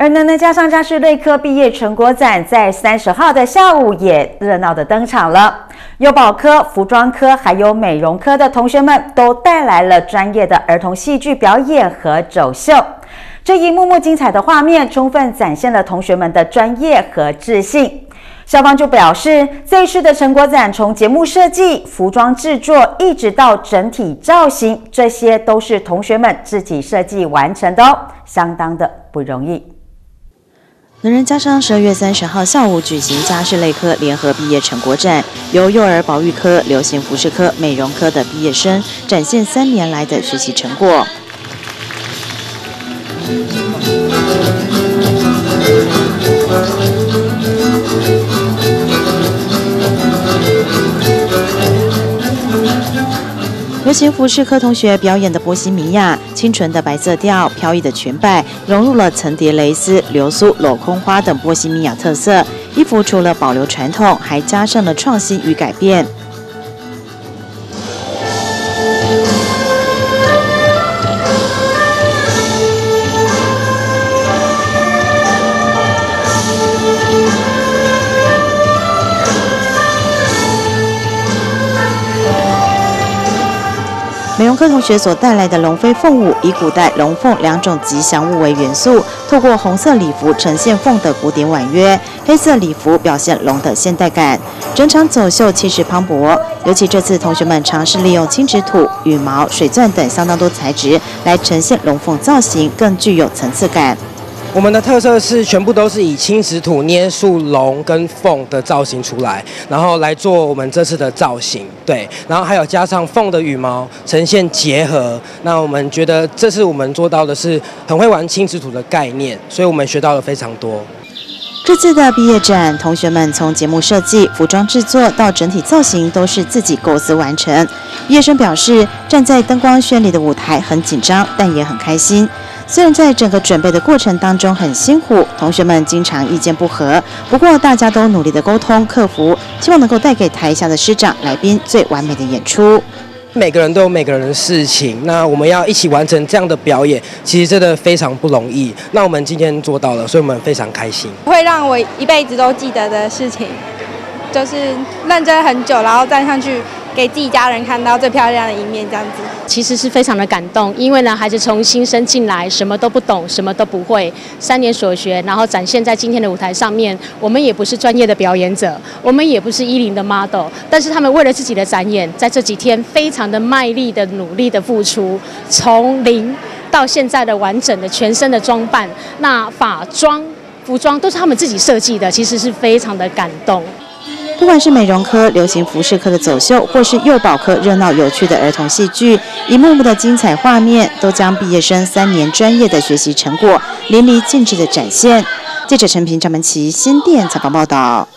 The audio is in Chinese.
而呢呢，加上家事类科毕业成果展，在三十号的下午也热闹的登场了。幼保科、服装科还有美容科的同学们都带来了专业的儿童戏剧表演和走秀。这一幕幕精彩的画面，充分展现了同学们的专业和自信。校方就表示，这一次的成果展，从节目设计、服装制作，一直到整体造型，这些都是同学们自己设计完成的哦，相当的不容易。能人加商十二月三十号下午举行家事类科联合毕业成果展，由幼儿保育科、流行服饰科、美容科的毕业生展现三年来的学习成果。流行服饰科同学表演的波西米亚，清纯的白色调、飘逸的裙摆，融入了层叠蕾丝、流苏、镂空花等波西米亚特色。衣服除了保留传统，还加上了创新与改变。美容科同学所带来的龙飞凤舞，以古代龙凤两种吉祥物为元素，透过红色礼服呈现凤的古典婉约，黑色礼服表现龙的现代感。整场走秀气势磅礴，尤其这次同学们尝试利用青纸土、羽毛、水钻等相当多材质来呈现龙凤造型，更具有层次感。我们的特色是全部都是以青石土捏塑龙跟凤的造型出来，然后来做我们这次的造型，对，然后还有加上凤的羽毛呈现结合。那我们觉得这次我们做到的是很会玩青石土的概念，所以我们学到了非常多。这次的毕业展，同学们从节目设计、服装制作到整体造型都是自己构思完成。毕业生表示，站在灯光绚丽的舞台很紧张，但也很开心。虽然在整个准备的过程当中很辛苦，同学们经常意见不合，不过大家都努力的沟通克服，希望能够带给台下的师长来宾最完美的演出。每个人都有每个人的事情，那我们要一起完成这样的表演，其实真的非常不容易。那我们今天做到了，所以我们非常开心。会让我一辈子都记得的事情，就是认真很久，然后站上去。给自己家人看到最漂亮的一面，这样子其实是非常的感动。因为呢，孩子从新生进来，什么都不懂，什么都不会，三年所学，然后展现在今天的舞台上面。我们也不是专业的表演者，我们也不是一零的 model，但是他们为了自己的展演，在这几天非常的卖力的努力的付出，从零到现在的完整的全身的装扮，那法装、服装都是他们自己设计的，其实是非常的感动。不管是美容科、流行服饰科的走秀，或是幼保科热闹有趣的儿童戏剧，一幕幕的精彩画面，都将毕业生三年专业的学习成果淋漓尽致的展现。记者陈平、张文琪新店采访报道。